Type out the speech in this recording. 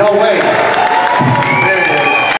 Yahweh.